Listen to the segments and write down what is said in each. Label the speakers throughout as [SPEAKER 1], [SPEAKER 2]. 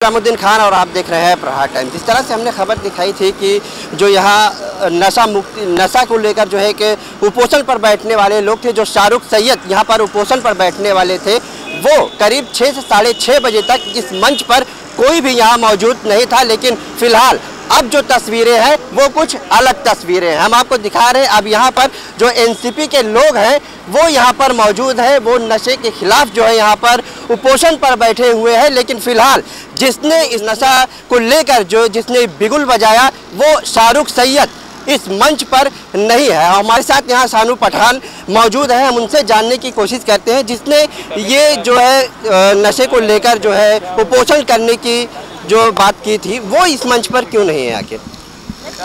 [SPEAKER 1] इस्लामुद्दीन खान और आप देख रहे हैं प्रहार टाइम। जिस तरह से हमने खबर दिखाई थी कि जो यहाँ नशा मुक्ति, नशा को लेकर जो है कि उपोषण पर बैठने वाले लोग थे, जो शाहरुख सैयद यहाँ पर उपोषण पर बैठने वाले थे, वो करीब छः से साढ़े छः बजे तक इस मंच पर कोई भी यहाँ मौजूद नहीं था, लेकिन फ़िलहाल अब जो तस्वीरें हैं, वो कुछ अलग तस्वीरें हैं। हम आपको दिखा रहे हैं, अब यहाँ पर जो एनसीपी के लोग हैं, वो यहाँ पर मौजूद है। वो नशे के खिलाफ जो है यहाँ पर उपोषण पर बैठे हुए हैं। लेकिन फ़िलहाल जिसने इस नशा को लेकर जो जिसने बिगुल बजाया, वो शाहरुख सैयद इस मंच पर नहीं है। हमारे साथ यहाँ सानू पठान मौजूद है। हम उनसे जानने की कोशिश करते हैं, जिसने ये जो है नशे को लेकर जो है उपोषण करने की जो बात की थी, वो इस मंच पर क्यों नहीं है आखिर?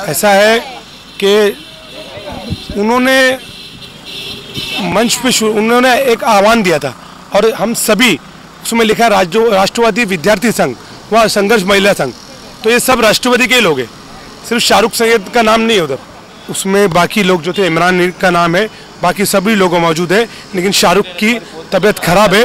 [SPEAKER 2] ऐसा है कि उन्होंने मंच पे उन्होंने एक आह्वान दिया था और हम सभी, उसमें लिखा राष्ट्र राष्ट्रवादी विद्यार्थी संघ व संघर्ष महिला संघ। तो ये सब राष्ट्रवादी के लोग हैं। सिर्फ़ शाहरुख सैयद का नाम नहीं है उधर। उसमें बाकी लोग जो थे, इमरान का नाम है, बाकी सभी लोग मौजूद है, लेकिन शाहरुख की तबीयत खराब है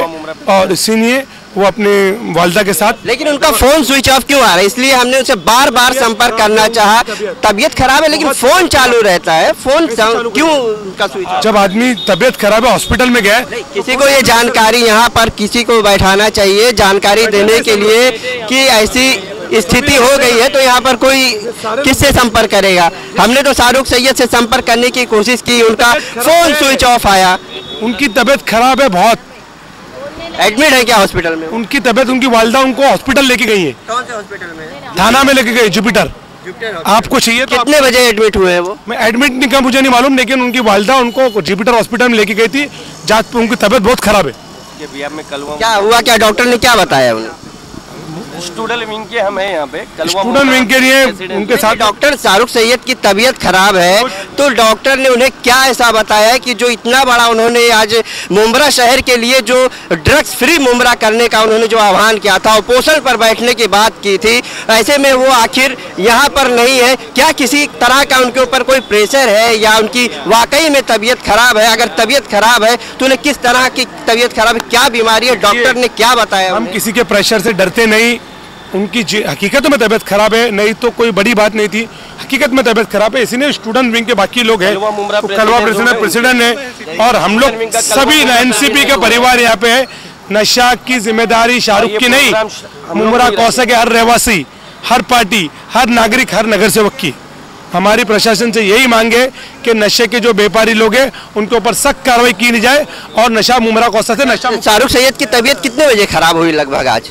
[SPEAKER 2] और इसीलिए वो अपने वालदा के साथ।
[SPEAKER 1] लेकिन उनका फ़ोन स्विच ऑफ़ क्यों आ रहा है? इसलिए हमने उनसे बार बार संपर्क करना चाहा। तबीयत खराब है लेकिन फ़ोन चालू रहता है। फ़ोन क्यों उनका स्विच
[SPEAKER 2] जब आदमी तबीयत खराब है हॉस्पिटल में गया
[SPEAKER 1] नहीं, किसी को ये जानकारी यहाँ पर किसी को बैठाना चाहिए जानकारी देने के लिए कि ऐसी स्थिति हो गई है तो यहाँ पर कोई किससे संपर्क करेगा? हमने तो शाहरुख सैयद से संपर्क करने की कोशिश की उनका फ़ोन स्विच ऑफ़ आया।
[SPEAKER 2] उनकी तबीयत खराब है बहुत।
[SPEAKER 1] एडमिट है क्या हॉस्पिटल में?
[SPEAKER 2] उनकी तबियत उनकी वालदा उनको हॉस्पिटल लेके गई है।
[SPEAKER 1] कौन से हॉस्पिटल में?
[SPEAKER 2] थाना में लेके गई जुपिटर आपको चाहिए तो
[SPEAKER 1] कितने बजे एडमिट हुए हैं वो?
[SPEAKER 2] मैं एडमिट नहीं का मुझे नहीं मालूम लेकिन उनकी वालदा उनको जुपिटर हॉस्पिटल में लेके गई थी। जहाँ उनकी तबियत बहुत खराब है।
[SPEAKER 3] के बिहार में
[SPEAKER 1] क्या हुआ? क्या डॉक्टर ने क्या बताया उन्हें?
[SPEAKER 3] स्टूडेंट विंग के हम हैं यहाँ पे
[SPEAKER 2] स्टूडेंट विंग के लिए उनके साथ
[SPEAKER 1] डॉक्टर शाहरुख सैयद की तबीयत खराब है तो डॉक्टर ने उन्हें क्या ऐसा बताया है कि जो इतना बड़ा उन्होंने आज मुमरा शहर के लिए जो ड्रग्स फ्री मुमरा करने का उन्होंने जो आह्वान किया था उपोषण पर बैठने की बात की थी ऐसे में वो आखिर यहाँ पर नहीं है। क्या किसी तरह का उनके ऊपर कोई प्रेशर है या उनकी वाकई में तबीयत खराब है? अगर तबीयत खराब है तो उन्हें किस तरह की तबीयत खराब है? क्या बीमारी है? डॉक्टर ने क्या बताया
[SPEAKER 2] हम किसी के प्रेशर से डरते नहीं। उनकी जी- हकीकत में तबीयत खराब है नहीं तो कोई बड़ी बात नहीं थी। हकीकत में तबीयत खराब है इसीलिए स्टूडेंट विंग के बाकी लोग हैं।
[SPEAKER 3] कलवा
[SPEAKER 2] प्रेसिडेंट
[SPEAKER 3] है,
[SPEAKER 2] प्रेसिडेंट है। और हम लोग सभी एनसीपी का परिवार यहाँ पे है। नशा की ज़िम्मेदारी शाहरुख की नहीं। मुमरा
[SPEAKER 3] कौशक ही
[SPEAKER 2] के हर रहवासी हर पार्टी हर नागरिक हर नगर सेवक की। हमारी प्रशासन से यही मांगे कि नशे के जो व्यापारी लोग हैं उनके ऊपर सख्त कार्रवाई की जाए और नशा मुमरा कौसा से नशा
[SPEAKER 1] शाहरुख सैयद की तबीयत कितने बजे खराब हुई लगभग आज?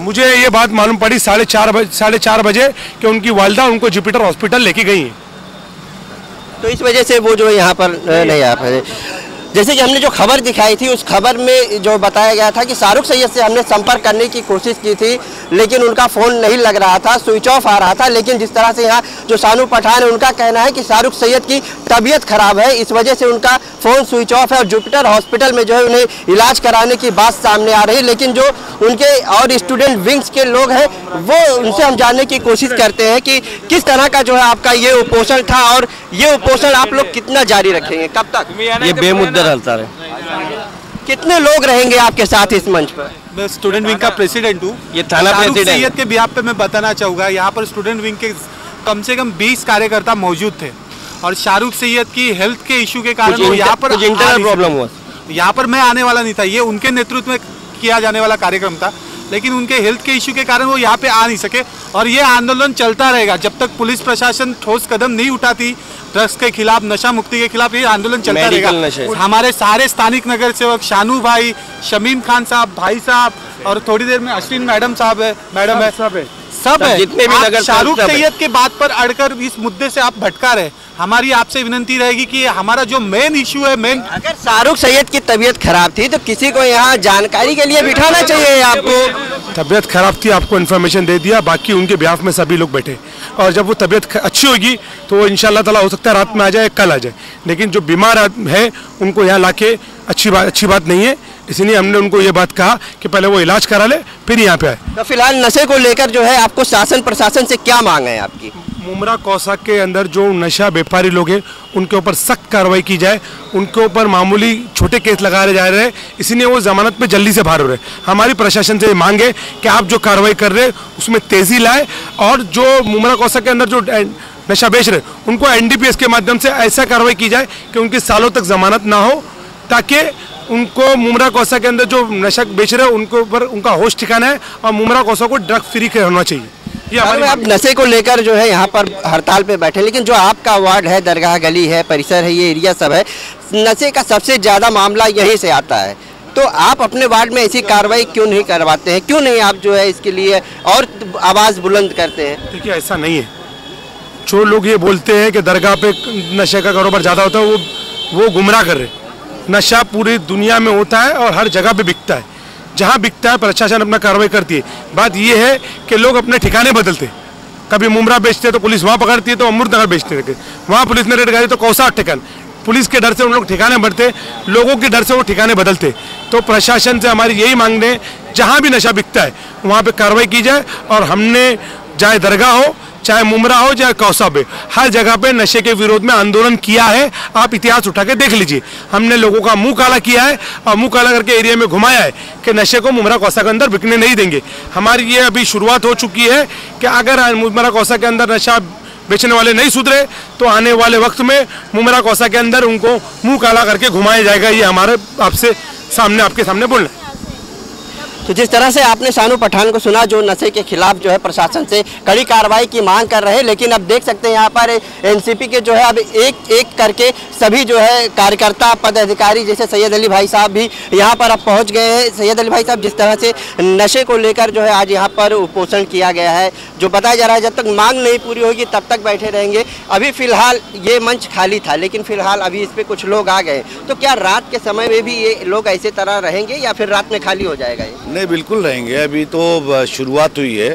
[SPEAKER 2] मुझे ये बात मालूम पड़ी साढ़े चार बजे, साढ़े चार बजे कि उनकी वालदा उनको जुपिटर हॉस्पिटल लेके गई हैं।
[SPEAKER 1] तो इस वजह से वो जो यहाँ पर नहीं आ पाए जैसे कि हमने जो खबर दिखाई थी, उस खबर में जो बताया गया था कि शाहरुख सैयद से हमने संपर्क करने की कोशिश की थी, लेकिन उनका फ़ोन नहीं लग रहा था, स्विच ऑफ़ आ रहा था, लेकिन जिस तरह से यहाँ जो सानू पठान है, उनका कहना है कि शाहरुख सैयद की तबीयत खराब है, इस वजह से उनका फ़ोन स्विच ऑफ़ है और जुपिटर हॉस्पिटल में जो है उन्हें इलाज कराने की बात सामने आ रही है। लेकिन जो उनके और स्टूडेंट विंग्स के लोग हैं वो उनसे हम जानने की कोशिश करते हैं कि किस तरह का जो है आपका ये उपोषण था और ये उपोषण आप लोग कितना जारी रखेंगे? कब तक?
[SPEAKER 3] ये बेमुद्दत हलता है
[SPEAKER 1] कितने लोग रहेंगे आपके साथ इस मंच पर?
[SPEAKER 4] मैं स्टूडेंट विंग का प्रेसिडेंट हूँ।
[SPEAKER 3] ये थाना प्रेसिडेंट।
[SPEAKER 4] के बिहार पे मैं बताना चाहूँगा यहाँ पर स्टूडेंट विंग के कम से कम 20 कार्यकर्ता मौजूद थे। और शाहरुख सैयद की हेल्थ के इशू के कारण वो यहाँ पर
[SPEAKER 3] इंटरनल प्रॉब्लम हुआ।
[SPEAKER 4] यहाँ पर मैं आने वाला नहीं था ये उनके नेतृत्व में किया जाने वाला कार्यक्रम था लेकिन उनके हेल्थ के इशू के कारण वो यहाँ पे आ नहीं सके और ये आंदोलन चलता रहेगा। जब तक पुलिस प्रशासन ठोस कदम नहीं उठाती ड्रग्स के खिलाफ नशा मुक्ति के खिलाफ ये आंदोलन चलता रहेगा। हमारे सारे स्थानिक नगर सेवक शानू भाई शमीम खान साहब भाई साहब और थोड़ी देर में अश्विन मैडम साहब है मैडम है।
[SPEAKER 2] सब है।
[SPEAKER 4] सब है।
[SPEAKER 3] जितने भी
[SPEAKER 4] आप
[SPEAKER 3] नगर सेवक
[SPEAKER 4] शाहरुख सैयद के बात पर अड़कर इस मुद्दे से आप भटका रहे हमारी आपसे विनती रहेगी कि हमारा जो मेन इशू है मेन
[SPEAKER 1] अगर शाहरुख सैयद की तबीयत खराब थी तो किसी को यहाँ जानकारी के लिए बिठाना चाहिए आपको।
[SPEAKER 2] तबीयत खराब थी आपको इन्फॉर्मेशन दे दिया बाकी उनके ब्याह में सभी लोग बैठे। और जब वो तबीयत अच्छी होगी तो वो इंशाल्लाह ताला हो सकता है रात में आ जाए कल आ जाए। लेकिन जो बीमार है उनको यहाँ लाके अच्छी बात अच्छी बात नहीं है। इसीलिए हमने उनको ये बात कहा कि पहले वो इलाज करा ले फिर यहाँ पे आए।
[SPEAKER 1] तो फ़िलहाल नशे को लेकर जो है आपको शासन प्रशासन से क्या मांग है आपकी?
[SPEAKER 2] मुमरा कौसा के अंदर जो नशा व्यापारी लोग हैं, उनके ऊपर सख्त कार्रवाई की जाए, उनके ऊपर मामूली छोटे केस लगाए जा रहे हैं। इसीलिए वो जमानत पे जल्दी से बाहर हो रहे हैं। हमारी प्रशासन से मांग है कि आप जो कार्रवाई कर रहे हैं, उसमें तेज़ी लाए और जो मुमरा कौसा के अंदर जो नशा बेच रहे उनको एनडीपीएस के माध्यम से ऐसा कार्रवाई की जाए कि उनकी सालों तक जमानत ना हो, ताकि उनको मुमरा कौसा के अंदर जो नशा बेच रहे हैं, उनके ऊपर उनका होश ठिकाना है और मुमरा कौसा को ड्रग फ्री होना चाहिए।
[SPEAKER 1] आप नशे को लेकर जो है यहाँ पर हड़ताल पे बैठे लेकिन जो आपका वार्ड है दरगाह गली है परिसर है ये एरिया सब है नशे का सबसे ज़्यादा मामला यहीं से आता है। तो आप अपने वार्ड में ऐसी कार्रवाई क्यों नहीं करवाते हैं? क्यों नहीं आप जो है इसके लिए और आवाज़ बुलंद करते हैं?
[SPEAKER 2] देखिए ऐसा नहीं है। जो लोग ये बोलते हैं कि दरगाह पे नशे का कारोबार ज़्यादा होता है वो वो गुमराह कर रहे हैं। नशा पूरी दुनिया में होता है और हर जगह पे बिकता है। जहाँ बिकता है प्रशासन अपना कार्रवाई करती है। बात ये है कि लोग अपने ठिकाने बदलते। कभी मुमरा बेचते हैं तो पुलिस वहाँ पकड़ती है तो अमृतनगर बेचते हैं। वहाँ पुलिस ने रेड गाड़ी तो कौसा ठिकान। पुलिस के डर से उन लोग ठिकाने बढ़ते, लोगों के डर से वो ठिकाने बदलते। तो प्रशासन से हमारी यही मांगने है जहाँ भी नशा बिकता है, वहाँ पर कार्रवाई की जाए, और हमने चाहे दरगाह हो चाहे मुमरा हो, चाहे कौसब हो हर जगह पे नशे के विरोध में आंदोलन किया है। आप इतिहास उठा के देख लीजिए। हमने लोगों का मुँह काला किया है और मुँह काला करके एरिया में घुमाया है कि नशे को मुमरा कौसा के अंदर बिकने नहीं देंगे। हमारी ये अभी शुरुआत हो चुकी है कि अगर मुमरा कौसा के अंदर नशा बेचने वाले नहीं सुधरे तो आने वाले वक्त में मुमरा कौसा के अंदर उनको मुँह काला करके घुमाया जाएगा। ये हमारे आपसे सामने, आपके सामने बोलना।
[SPEAKER 1] तो जिस तरह से आपने शानू पठान को सुना, जो नशे के खिलाफ जो है प्रशासन से कड़ी कार्रवाई की मांग कर रहे हैं, लेकिन अब देख सकते हैं यहाँ पर एनसीपी के जो है अब एक एक करके सभी जो है कार्यकर्ता, पदाधिकारी जैसे सैयद अली भाई साहब भी यहाँ पर अब पहुँच गए हैं। सैयद अली भाई साहब, जिस तरह से नशे को लेकर जो है आज यहाँ पर उपोषण किया गया है, जो बताया जा रहा है, जब तक मांग नहीं पूरी होगी, तब तक बैठे रहेंगे। अभी फ़िलहाल ये मंच खाली था, लेकिन फ़िलहाल अभी इस पर कुछ लोग आ गए तो क्या रात के समय में भी ये लोग ऐसे तरह रहेंगे या फिर रात में खाली हो जाएगा ये?
[SPEAKER 5] नहीं बिल्कुल रहेंगे। अभी तो शुरुआत हुई है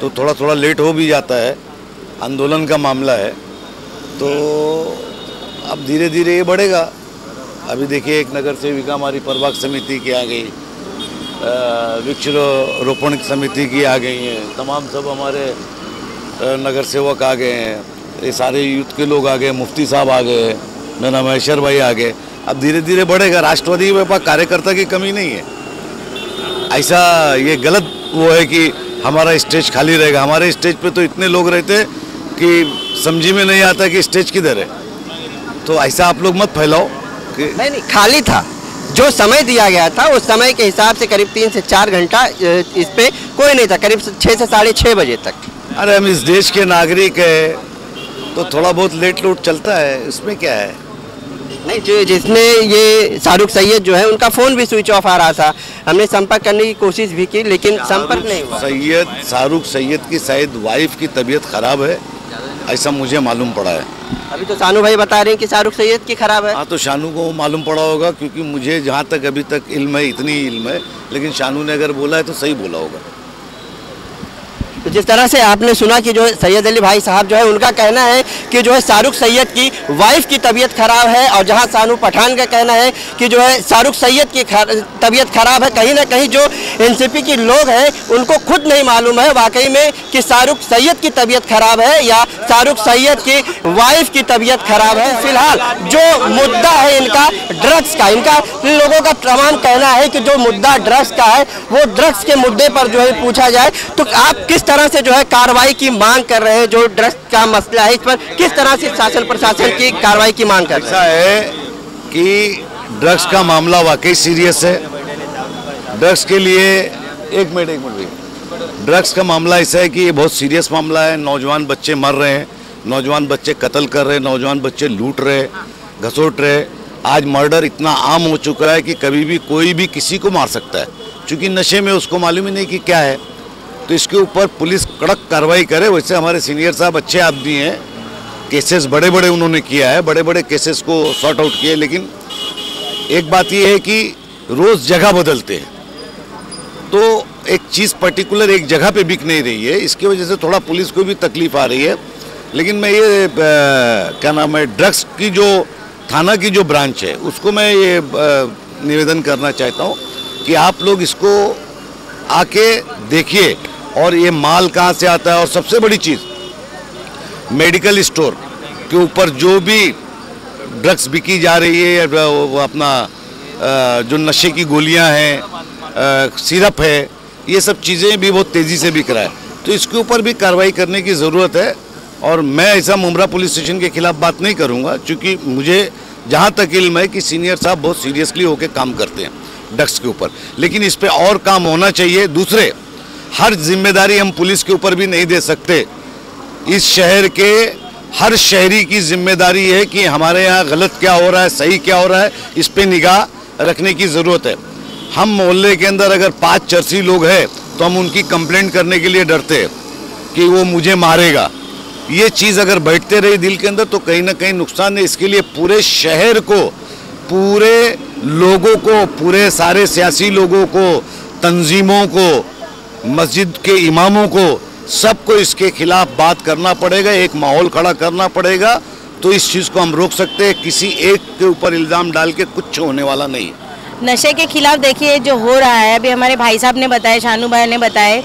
[SPEAKER 5] तो थोड़ा थोड़ा लेट हो भी जाता है। आंदोलन का मामला है तो अब धीरे धीरे ये बढ़ेगा। अभी देखिए एक नगर सेविका हमारी प्रभाग समिति की आ गई अ, वृक्ष रोपण समिति की आ गई है। तमाम सब हमारे नगर सेवक आ गए हैं। ये सारे यूथ के लोग आ गए मुफ्ती साहब आ गए मेरा महेश्वर भाई आ गए। अब धीरे धीरे बढ़ेगा। राष्ट्रवादी पास कार्यकर्ता की कमी नहीं है। ऐसा ये गलत वो है कि हमारा स्टेज खाली रहेगा। हमारे स्टेज पे तो इतने लोग रहते कि समझी में नहीं आता कि स्टेज किधर है। तो ऐसा आप लोग मत फैलाओ कि
[SPEAKER 1] नहीं नहीं खाली था। जो समय दिया गया था उस समय के हिसाब से करीब तीन से चार घंटा इस पर कोई नहीं था। करीब छः से साढ़े छः बजे तक।
[SPEAKER 5] अरे हम इस देश के नागरिक है तो थोड़ा बहुत लेट लूट चलता है। इसमें क्या है?
[SPEAKER 1] नहीं जो जिसने ये शाहरुख सैयद जो है उनका फ़ोन भी स्विच ऑफ़ आ रहा था। हमने संपर्क करने की कोशिश भी की लेकिन संपर्क नहीं हुआ।
[SPEAKER 5] सैयद शाहरुख सैयद की शायद वाइफ की तबीयत खराब है ऐसा मुझे मालूम पड़ा है।
[SPEAKER 1] अभी तो शानू भाई बता रहे हैं कि शाहरुख सैयद की खराब है।
[SPEAKER 5] हाँ तो शानू को मालूम पड़ा होगा क्योंकि मुझे जहाँ तक अभी तक इल्म है इतनी इल्म है लेकिन शानू ने अगर बोला है तो सही बोला होगा।
[SPEAKER 1] तो जिस तरह से आपने सुना कि जो सैयद अली भाई साहब जो है, उनका कहना है कि जो है शाहरुख सैयद की वाइफ की तबीयत खराब है और जहाँ सानू पठान का कहना है कि जो है शाहरुख सैयद की तबीयत खराब है, कहीं ना कहीं जो एनसीपी के लोग हैं, उनको खुद नहीं मालूम है वाकई में कि शाहरुख सैयद की तबीयत खराब है या शाहरुख सैयद की वाइफ की तबीयत खराब है। फ़िलहाल जो मुद्दा है इनका ड्रग्स का, इनका इन लोगों का तमाम कहना है कि जो मुद्दा ड्रग्स का है, वो ड्रग्स के मुद्दे पर जो है पूछा जाए। तो आप किस तरह से जो है कार्रवाई की मांग कर रहे हैं, जो ड्रग्स का मसला है, इस पर किस तरह से शासन प्रशासन की कार्रवाई की मांग कर
[SPEAKER 5] ऐसा है कि ड्रग्स का मामला वाकई सीरियस है। ड्रग्स के लिए, एक मिनट एक मिनट ड्रग्स का मामला ऐसा है कि ये बहुत सीरियस मामला है। नौजवान बच्चे मर रहे हैं। नौजवान बच्चे कत्ल कर रहे हैं। नौजवान बच्चे लूट रहे घसोट रहे आज मर्डर इतना आम हो चुका है कि कभी भी कोई भी किसी को मार सकता है। क्योंकि नशे में उसको मालूम ही नहीं कि क्या है। तो इसके ऊपर पुलिस कड़क कार्रवाई करे, वैसे हमारे सीनियर साहब अच्छे आदमी हैं। केसेस बड़े बड़े उन्होंने किया है बड़े बड़े केसेस को सॉर्ट आउट किए, लेकिन एक बात यह है कि रोज़ जगह बदलते हैं। तो एक चीज़ पर्टिकुलर एक जगह पे बिक नहीं रही है, इसकी वजह से थोड़ा पुलिस को भी तकलीफ़ आ रही है। लेकिन मैं ये क्या नाम है ड्रग्स की जो, थाना की जो ब्रांच है, उसको मैं ये निवेदन करना चाहता हूँ कि आप लोग इसको आके देखिए। और ये माल कहाँ से आता है और सबसे बड़ी चीज़, मेडिकल स्टोर के ऊपर जो भी ड्रग्स बिकी जा रही है, या अपना जो नशे की गोलियाँ हैं सिरप है, ये सब चीज़ें भी बहुत तेज़ी से बिक रहा है। तो इसके ऊपर भी कार्रवाई करने की ज़रूरत है और मैं ऐसा मुमरा पुलिस स्टेशन के खिलाफ बात नहीं करूँगा, क्योंकि मुझे जहाँ तक इल्म है कि सीनियर साहब बहुत सीरियसली होकर काम करते हैं ड्रग्स के ऊपर। लेकिन इस पर और काम होना चाहिए, दूसरे हर ज़िम्मेदारी हम पुलिस के ऊपर भी नहीं दे सकते। इस शहर के हर शहरी की ज़िम्मेदारी है कि हमारे यहाँ गलत क्या हो रहा है, सही क्या हो रहा है, इस पर निगाह रखने की ज़रूरत है। हम मोहल्ले के अंदर अगर पाँच चर्सी लोग हैं तो हम उनकी कंप्लेंट करने के लिए डरते हैं कि वो मुझे मारेगा। ये चीज़ अगर बैठते रही दिल के अंदर तो कहीं ना कहीं नुकसान है। इसके लिए पूरे शहर को, पूरे लोगों को, पूरे सारे सियासी लोगों को, तंजीमों को मस्जिद के इमामों को सबको इसके खिलाफ बात करना पड़ेगा, एक माहौल खड़ा करना पड़ेगा तो इस चीज़ को हम रोक सकते हैं। किसी एक के ऊपर इल्ज़ाम डाल के कुछ होने वाला नहीं
[SPEAKER 6] नशे के खिलाफ देखिए, जो हो रहा है, अभी हमारे भाई साहब ने बताया, शानू भाई ने बताया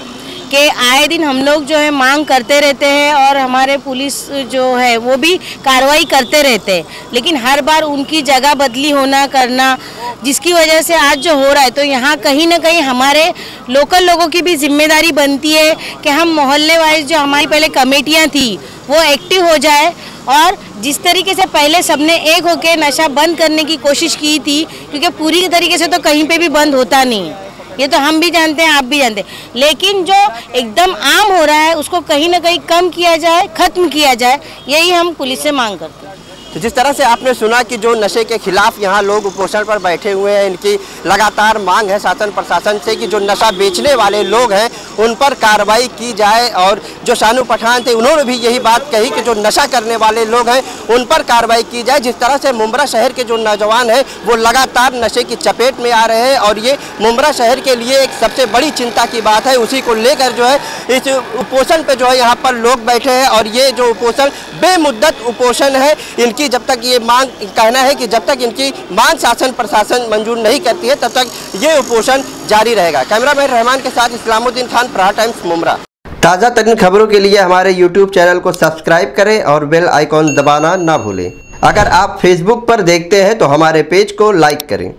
[SPEAKER 6] कि आए दिन हम लोग जो है मांग करते रहते हैं और हमारे पुलिस जो है वो भी कार्रवाई करते रहते हैं। लेकिन हर बार उनकी जगह बदली होना, करना, जिसकी वजह से आज जो हो रहा है तो यहाँ कहीं ना कहीं हमारे लोकल लोगों की भी ज़िम्मेदारी बनती है कि हम मोहल्ले वाइज जो हमारी पहले कमेटियाँ थी, वो एक्टिव हो जाए। और जिस तरीके से पहले सबने एक होकर नशा बंद करने की कोशिश की थी, क्योंकि पूरी तरीके से तो कहीं पे भी बंद होता नहीं। है ये तो हम भी जानते हैं, आप भी जानते हैं। लेकिन जो एकदम आम हो रहा है, उसको कहीं ना कहीं कम किया जाए, खत्म किया जाए, यही हम पुलिस से मांग करते हैं।
[SPEAKER 1] तो जिस तरह से आपने सुना कि जो नशे के खिलाफ यहाँ लोग उपोषण पर बैठे हुए हैं, इनकी लगातार मांग है शासन प्रशासन से कि जो नशा बेचने वाले लोग हैं, उन पर कार्रवाई की जाए और जो शानू पठान थे, उन्होंने भी यही बात कही कि जो नशा करने वाले लोग हैं, उन पर कार्रवाई की जाए। जिस तरह से मुमरा शहर के जो नौजवान हैं, वो लगातार नशे की चपेट में आ रहे हैं और ये मुमरा शहर के लिए एक सबसे बड़ी चिंता की बात है। उसी को लेकर जो है, इस उपोषण पर जो है, यहाँ पर लोग बैठे हैं और ये जो उपोषण, बेमुद्दत उपोषण है, इनकी जब तक ये मांग, कहना है कि जब तक इनकी मांग शासन, प्रशासन मंजूर नहीं करती है, तब तक ये उपोषण जारी रहेगा। कैमरामैन रहमान के साथ इस्लामुद्दीन खान प्रहार टाइम्स मुमरा ताज़ा तरीन खबरों के लिए हमारे यूट्यूब चैनल को सब्सक्राइब करें और बेल आइकॉन दबाना ना भूलें। अगर आप फेसबुक पर देखते हैं तो हमारे पेज को लाइक करें।